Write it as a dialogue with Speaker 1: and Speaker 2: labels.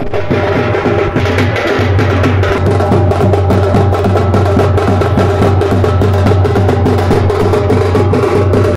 Speaker 1: Thank you.